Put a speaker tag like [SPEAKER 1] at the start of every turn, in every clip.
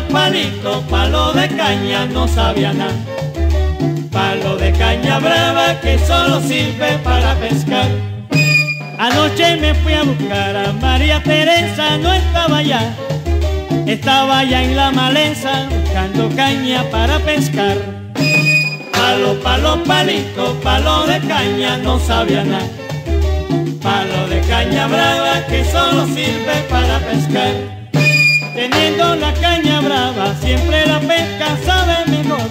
[SPEAKER 1] palito, palo de caña, no sabía nada. Palo de caña brava que solo sirve para pescar. Anoche me fui a buscar a María Teresa, no estaba allá. Estaba ya en la maleza buscando caña para pescar. Palo, palo, palito, palo de caña, no sabía nada. Palo de caña brava que solo sirve para pescar. Teniendo la caña brava, siempre la pesca sabe mejor.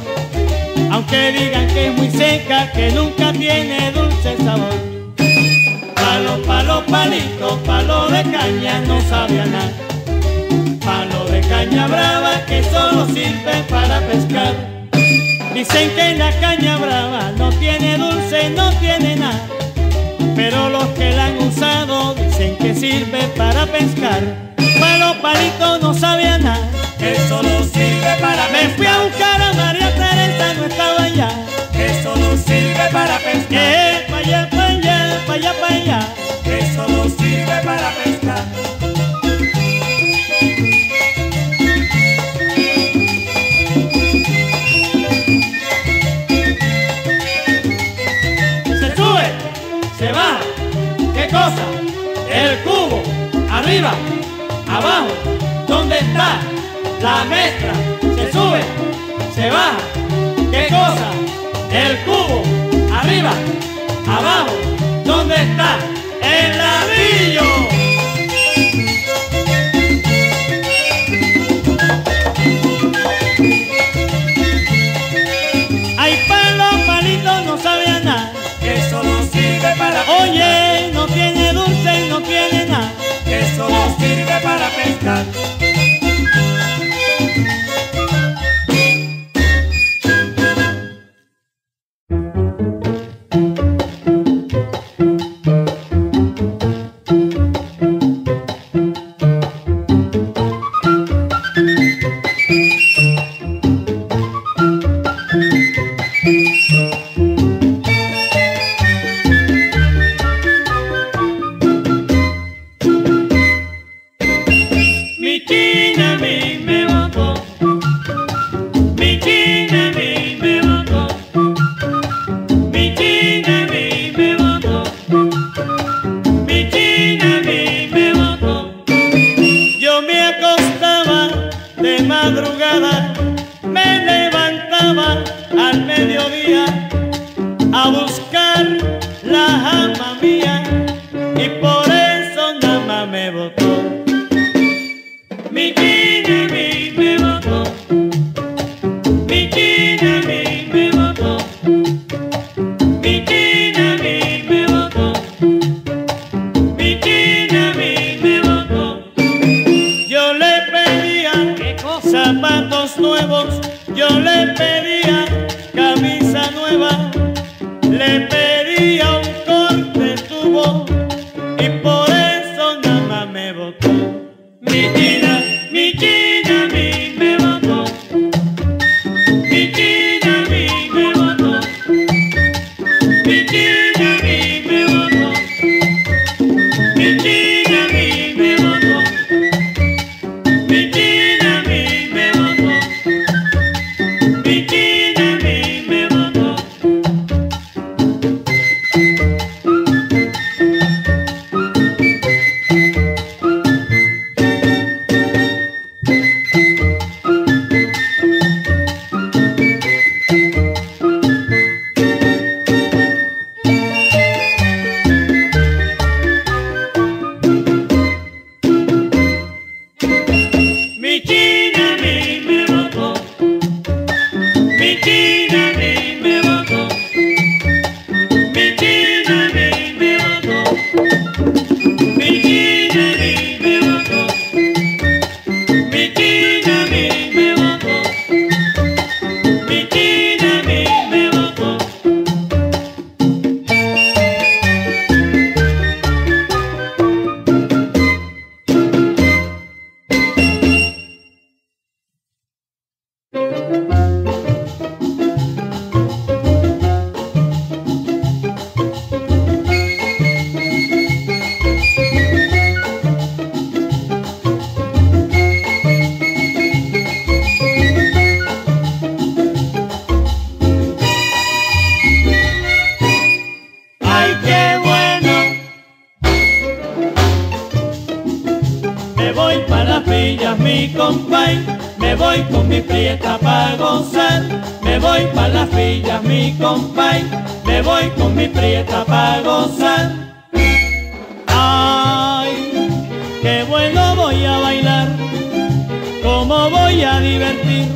[SPEAKER 1] Aunque digan que es muy seca, que nunca tiene dulce sabor. Palo, palo, palito, palo de caña, no sabía nada. Palo de caña brava que solo sirve para pescar. Dicen que la caña brava no tiene dulce, no tiene nada. Pero los que la han usado dicen que sirve para pescar. Palo, palito, no sabía nada.
[SPEAKER 2] Que solo sirve para
[SPEAKER 1] Me fui a buscar a María Teresa, no estaba allá.
[SPEAKER 2] Que solo sirve para pescar.
[SPEAKER 1] Eh, pa' allá, pa' allá, pa' allá, pa' allá.
[SPEAKER 2] Que solo sirve para pescar.
[SPEAKER 1] A
[SPEAKER 2] divertir,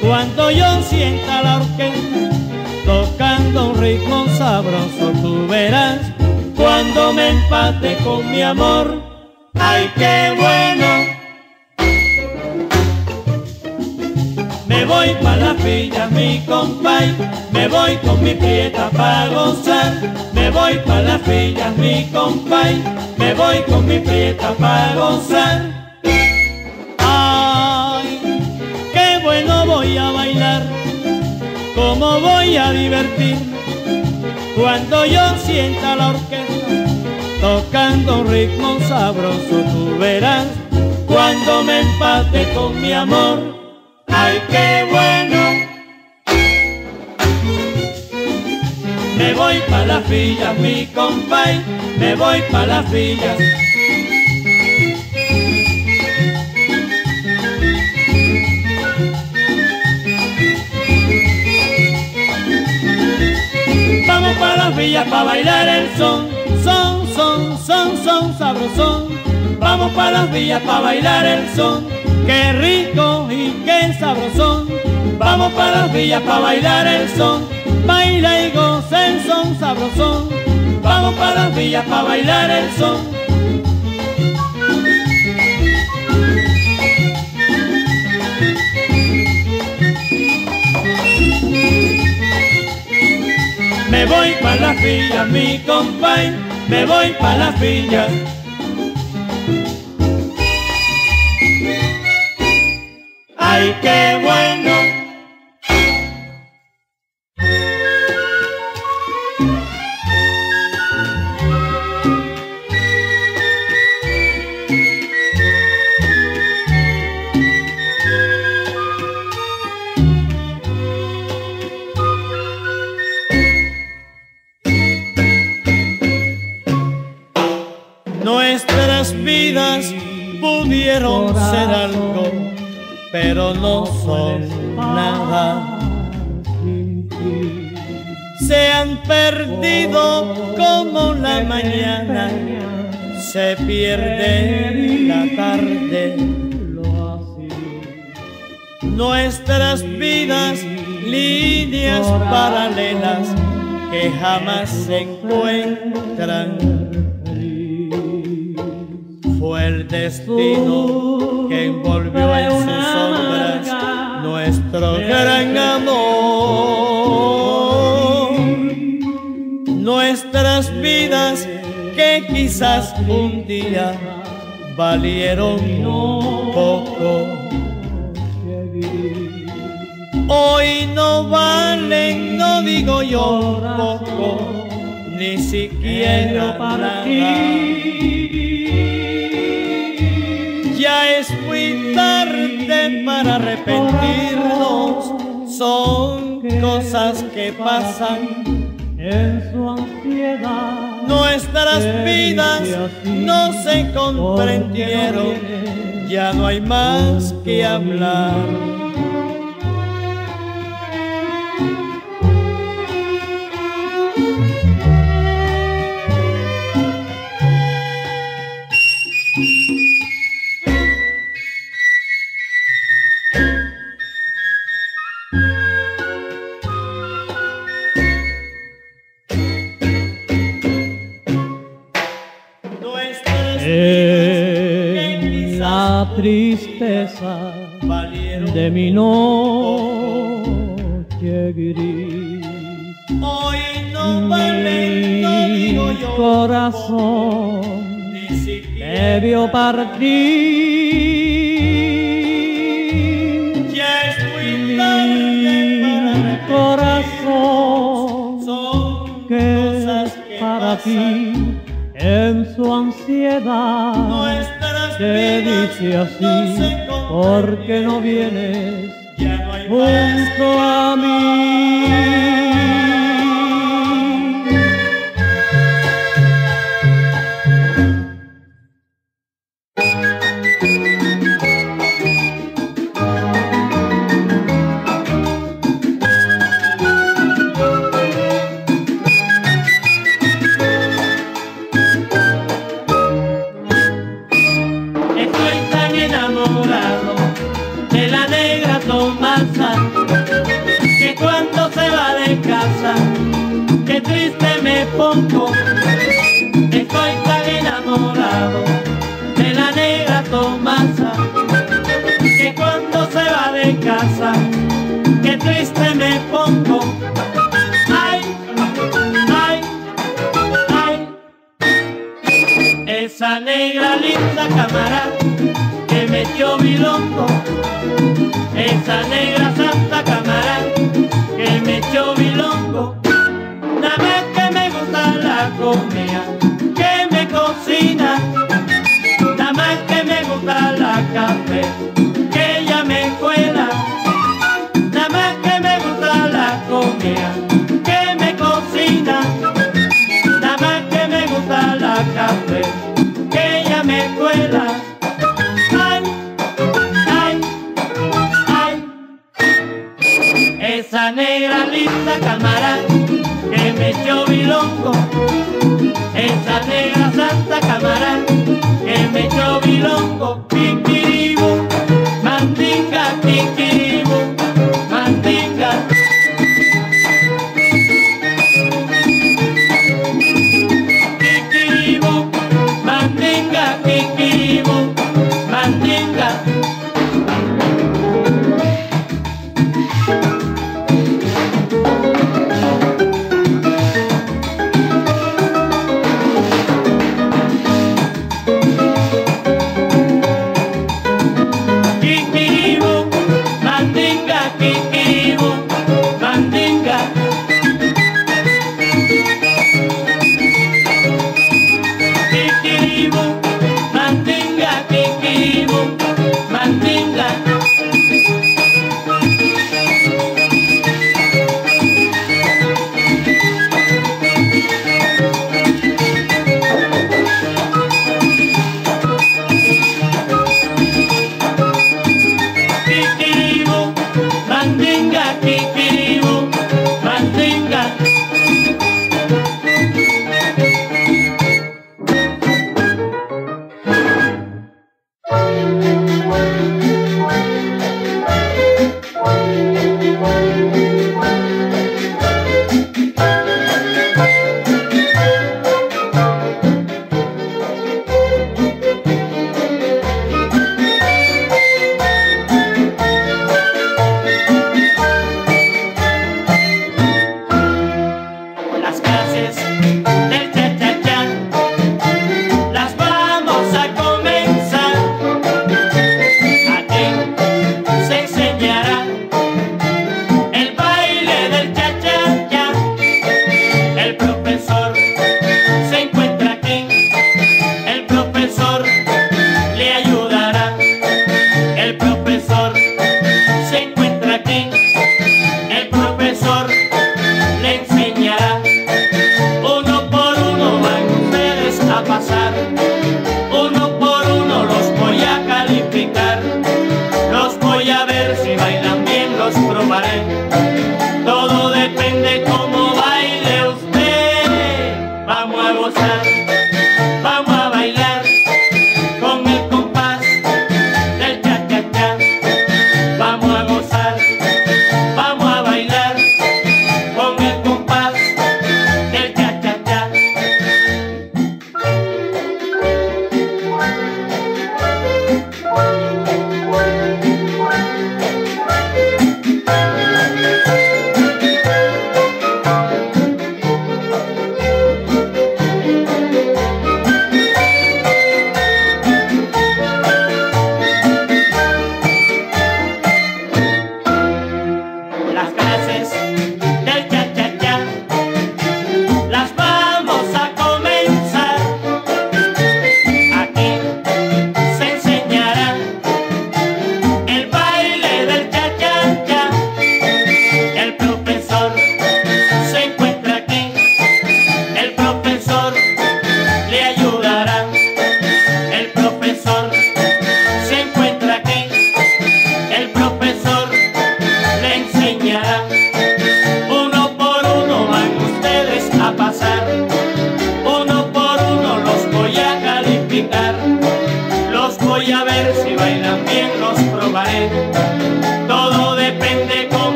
[SPEAKER 2] cuando yo sienta la orquesta tocando un ritmo sabroso, tú verás cuando me empate con mi amor. ¡Ay, qué bueno! Me voy pa' la villa, mi compay, me voy con mi prieta pa' gozar. Me voy pa' la villa, mi compay, me voy con mi prieta pa' gozar. ¿Cómo voy a divertirme cuando yo sienta la orquesta tocando ritmo sabroso? Tú verás cuando me empate con mi amor. ¡Ay, qué bueno! Me voy pa' las villas, mi compay, me voy pa' las villas. Vamos pa' las villas pa' bailar el son, son, son, son, son, sabrosón. Vamos pa' las villas pa' bailar el son, qué rico y qué sabrosón. Vamos pa' las villas pa' bailar el son, baila y goza el son sabrosón. Vamos pa' las villas pa' bailar el son. Me voy pa' las villas, mi compay, me voy pa' las villas. ¡Ay, qué bueno! Jamás se encuentran fue el destino que envolvió en sus sombras nuestro gran amor. Nuestras vidas que quizás un día valieron poco. Hoy no valen, no digo yo ni siquiera nada. Ya es muy tarde para arrepentirnos, son cosas que pasan
[SPEAKER 3] en su ansiedad.
[SPEAKER 2] Nuestras vidas no se comprendieron, ya no hay más que hablar.
[SPEAKER 3] Corazón
[SPEAKER 2] siquiera
[SPEAKER 3] debió partir.
[SPEAKER 2] ya es muy tarde para
[SPEAKER 3] Mi corazón
[SPEAKER 2] Son
[SPEAKER 3] que
[SPEAKER 2] cosas que
[SPEAKER 3] para
[SPEAKER 2] pasan.
[SPEAKER 3] ti en su ansiedad
[SPEAKER 2] Nuestras
[SPEAKER 3] te dice así porque no vienes
[SPEAKER 2] Ya no hay
[SPEAKER 3] junto a mí.
[SPEAKER 2] Cámara que metió bilongo. Esa negra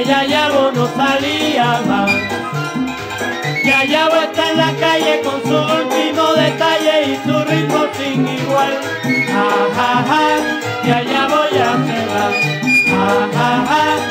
[SPEAKER 2] que Yayabo no salía más. Yayabo está en la calle con su último detalle y su ritmo sin igual. Ajaja, Yayabo ya se va. Ajaja.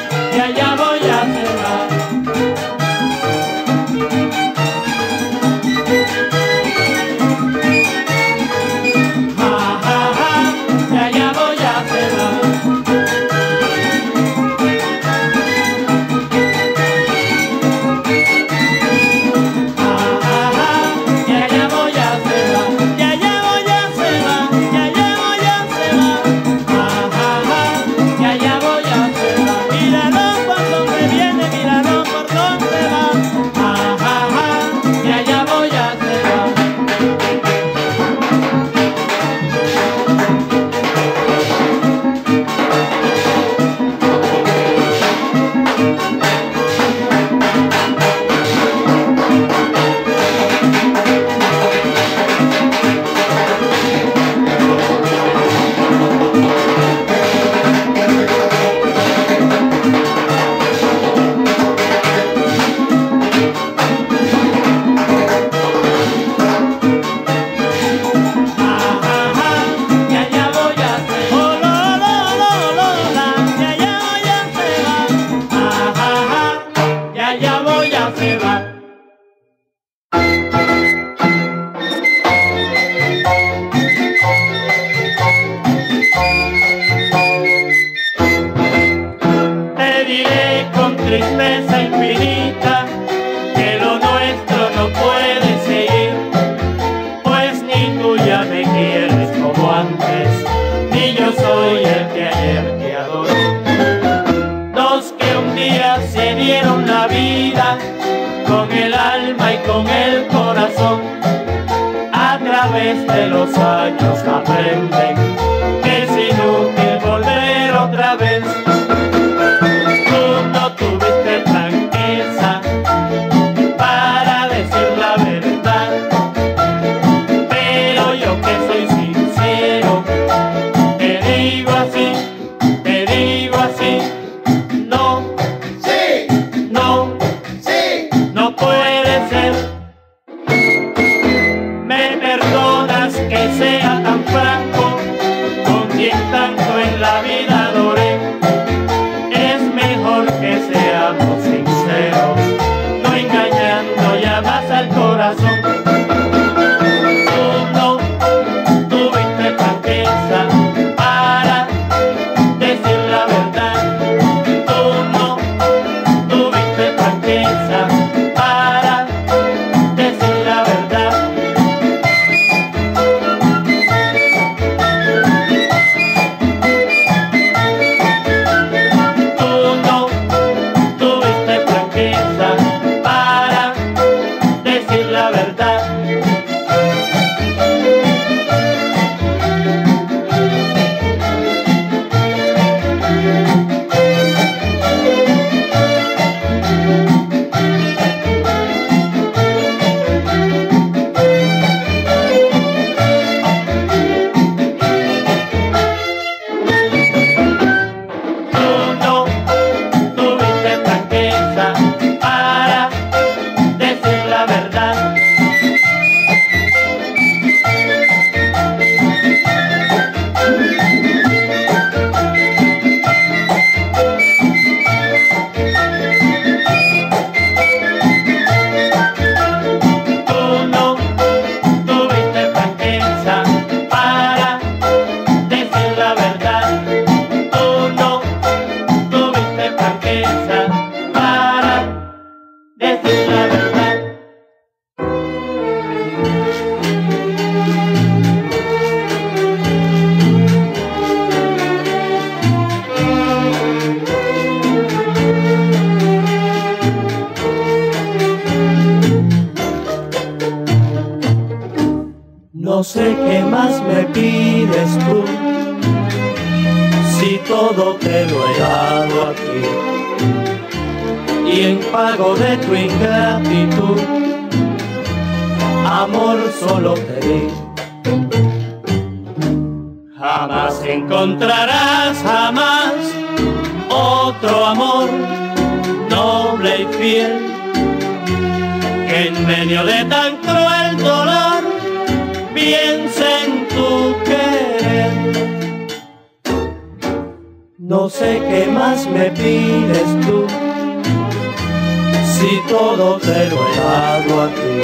[SPEAKER 2] si todo te lo he dado a ti.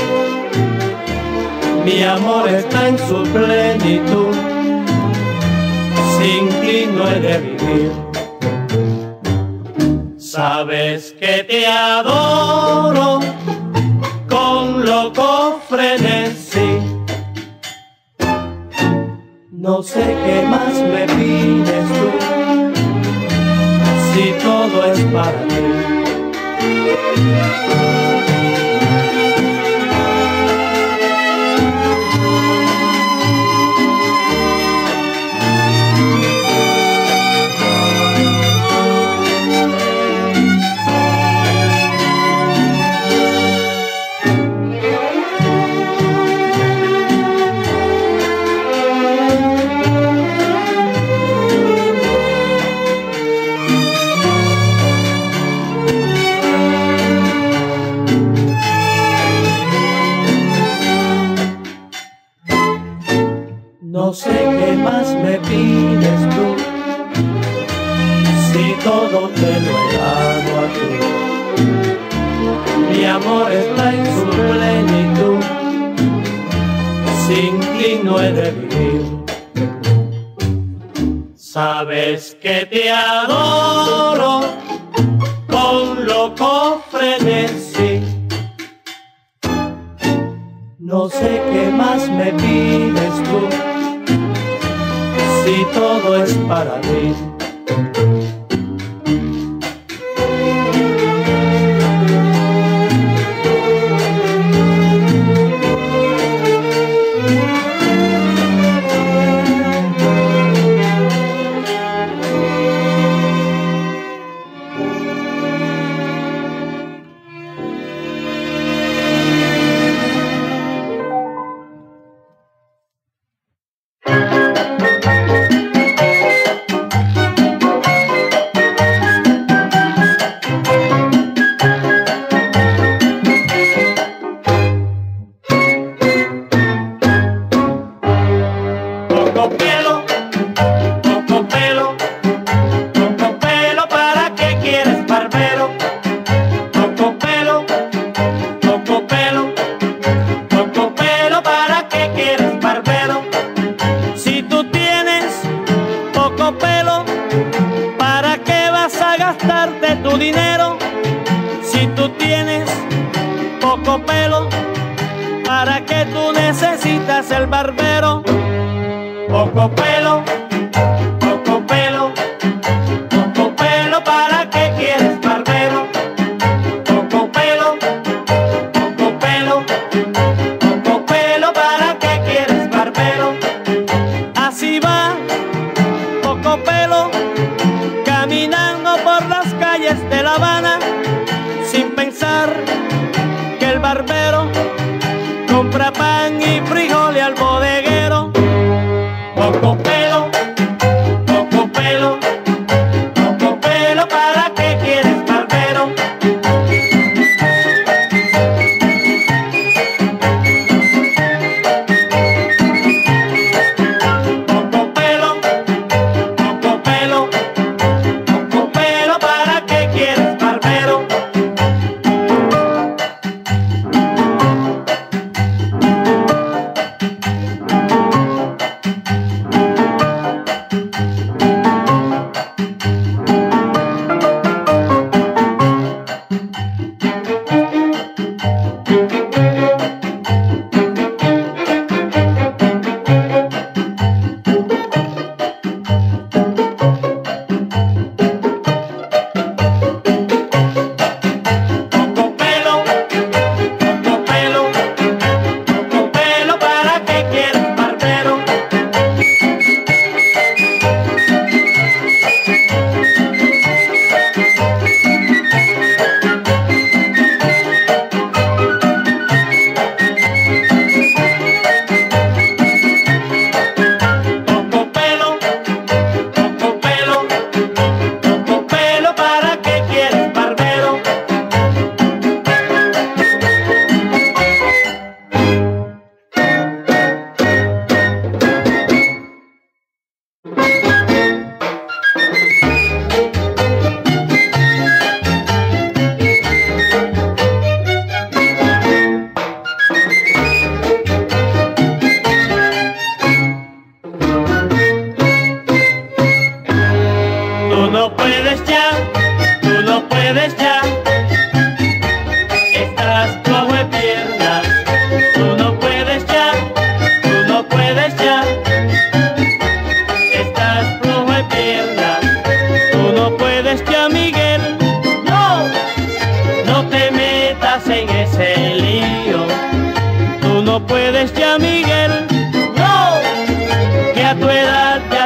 [SPEAKER 2] Mi amor está en su plenitud, sin ti no he de vivir. Sabes que te adoro con loco frenesí. No sé qué más me pides tú, si todo es para ti. Música puede vivir. Sabes que te adoro con loco frenesí. No sé qué más me pides tú, si todo es para mí. ¿Para qué tú necesitas el barbero? Poco pelo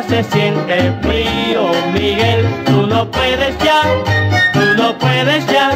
[SPEAKER 2] se siente frío, Miguel, tú no puedes ya, tú no puedes ya.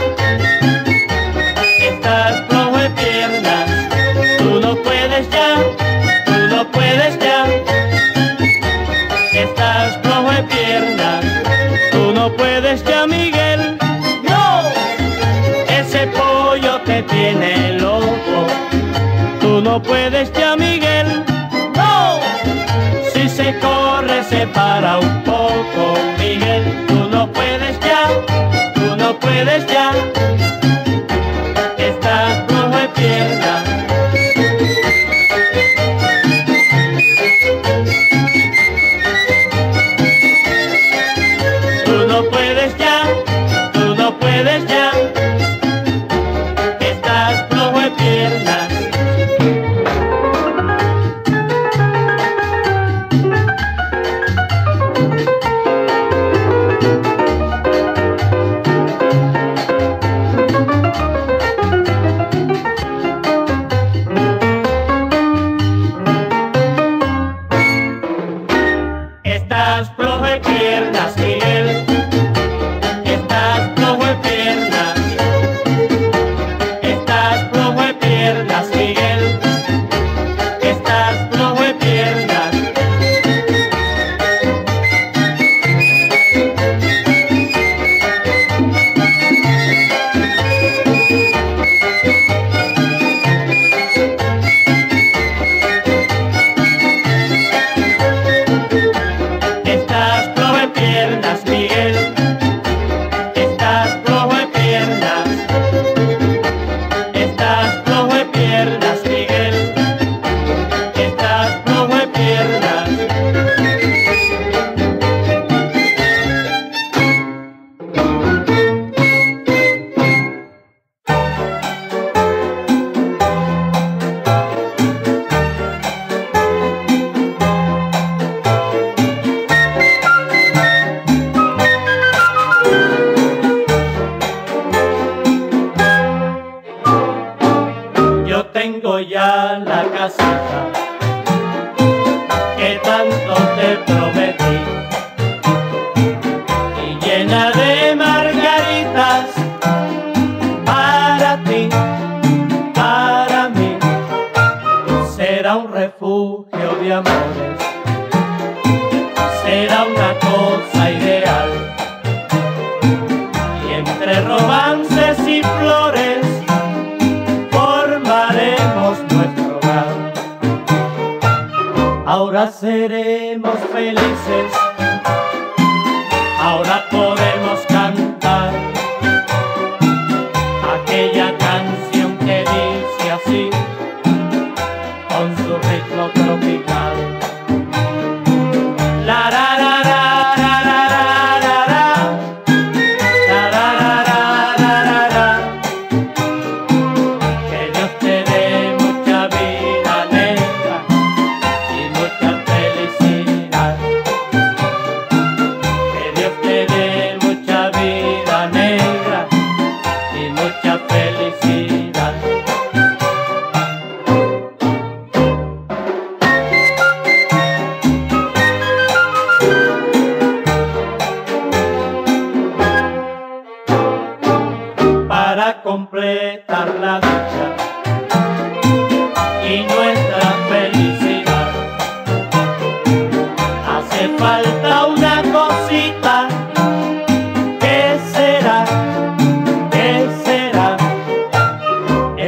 [SPEAKER 2] seremos felices.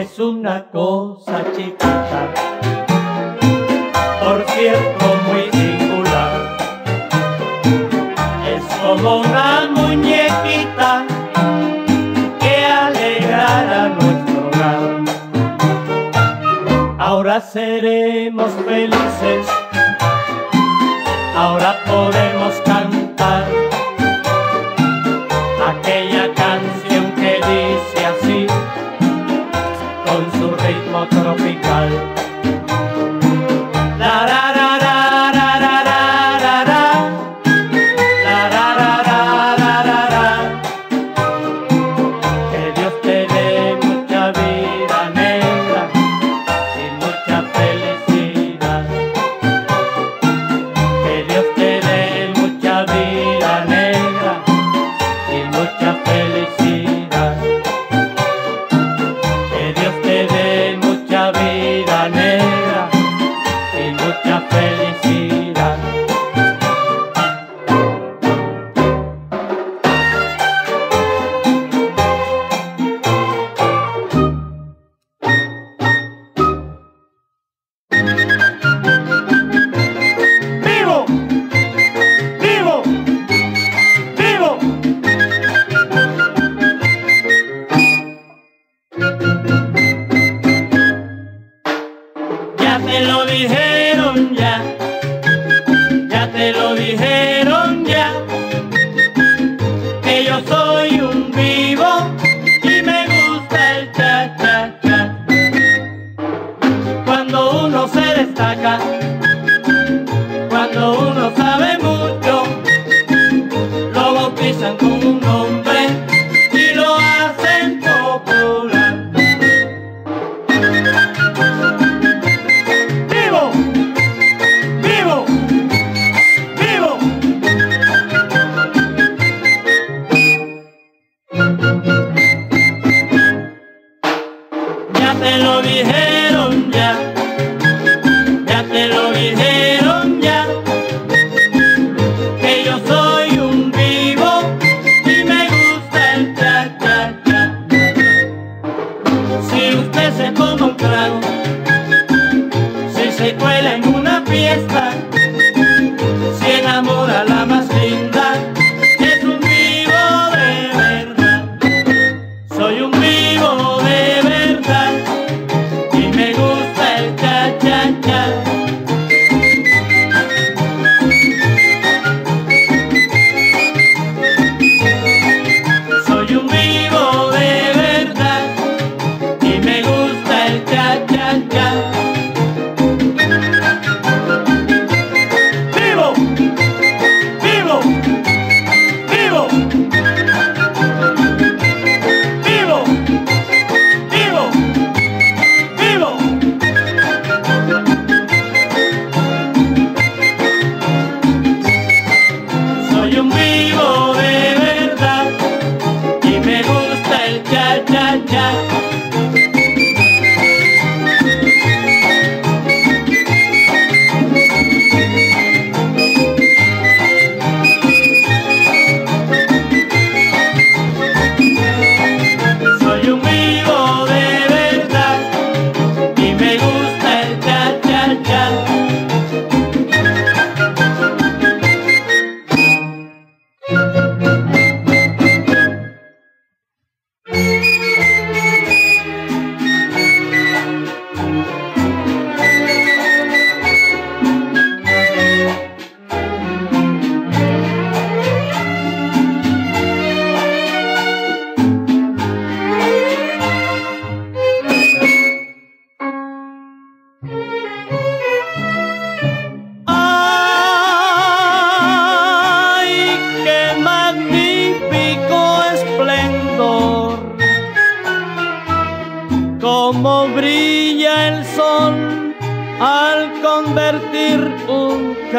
[SPEAKER 2] es una cosa chiquita, por cierto muy singular. Es como una muñequita que alegrará nuestro hogar. Ahora seremos felices, ahora podemos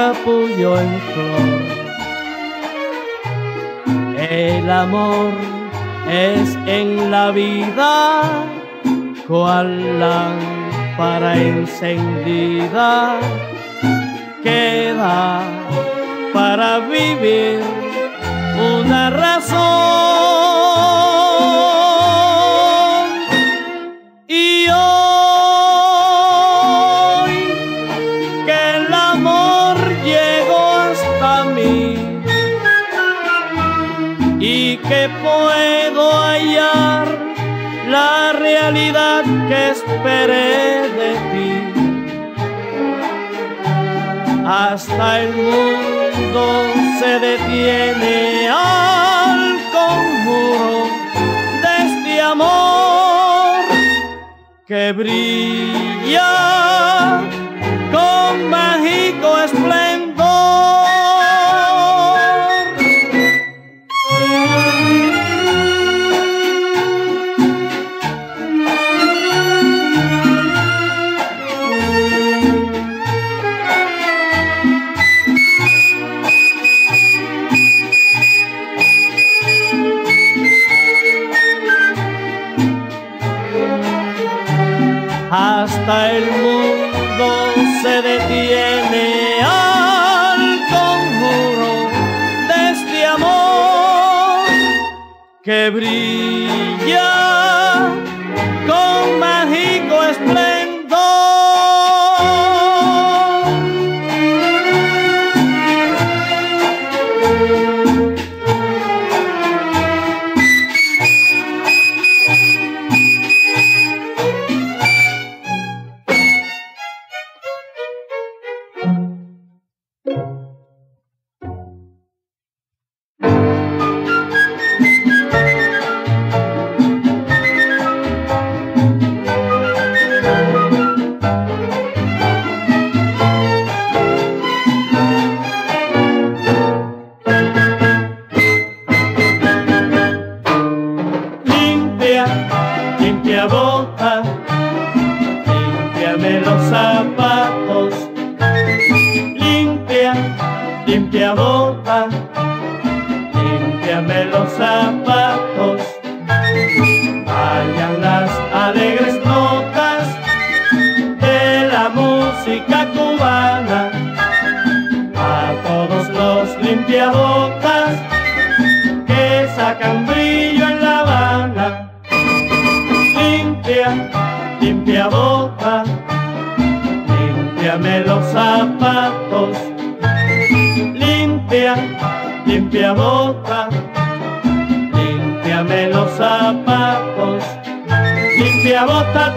[SPEAKER 2] capullo en flor. El amor es en la vida cual lámpara encendida queda para vivir una razón. de ti. Hasta el mundo se detiene al conjuro de este amor que brilla con mágico esplendor. brilha. limpia boca, limpiame los zapatos, limpia, limpia boca.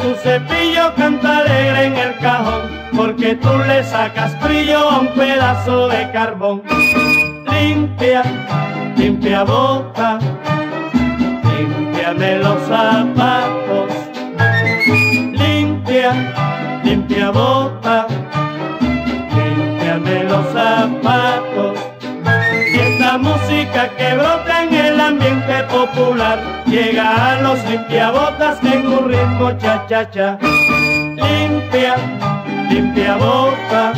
[SPEAKER 2] Tu cepillo, canta alegre en el cajón, porque tú le sacas brillo a un pedazo de carbón. Limpia, limpia bota, popular llega a los limpiabotas en un ritmo cha cha cha. Limpia, limpia bota,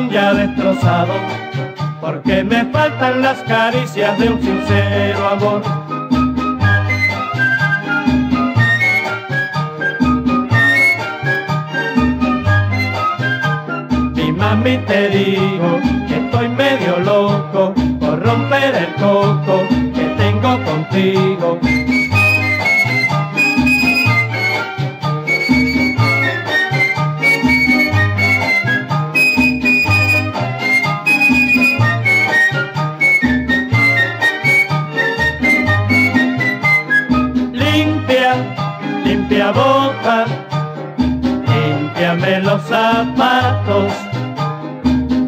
[SPEAKER 2] ya destrozado, porque me faltan las caricias de un sincero amor. Mi mami te digo que estoy medio loco por romper el coco que tengo contigo. Los zapatos,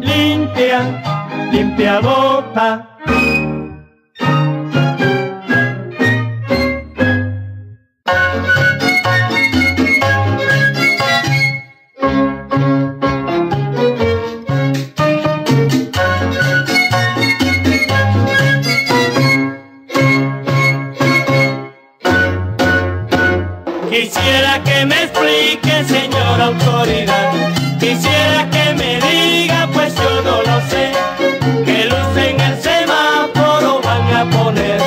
[SPEAKER 2] limpia, limpia boca. Quisiera que me explique, señora autoridad. Quisiera que me diga, pues yo no lo sé. Que luz en el semáforo van a poner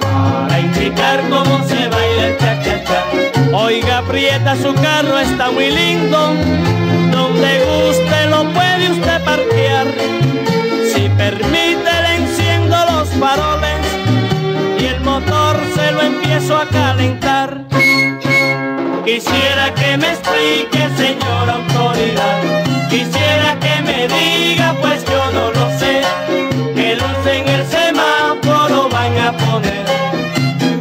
[SPEAKER 2] para indicar cómo se baila el cha cha cha. Oiga, aprieta su carro, está muy lindo. Donde guste lo puede usted parquear. Si permite, le enciendo los faroles y el motor se lo empiezo a calentar. Quisiera que me explique, señora autoridad. Quisiera que me diga, pues yo no lo sé. Que luz en el semáforo van a poner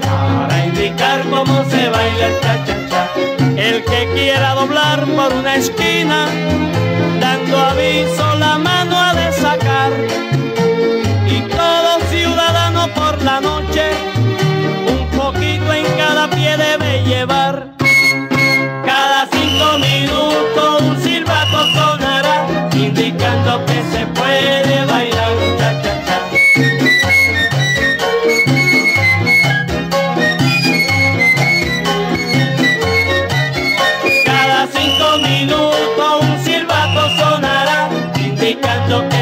[SPEAKER 2] para indicar cómo se baila el cha cha cha. El que quiera doblar por una esquina, dando aviso la mano ha de sacar. Y todo ciudadano por la noche, un poquito en cada pie debe llevar. yo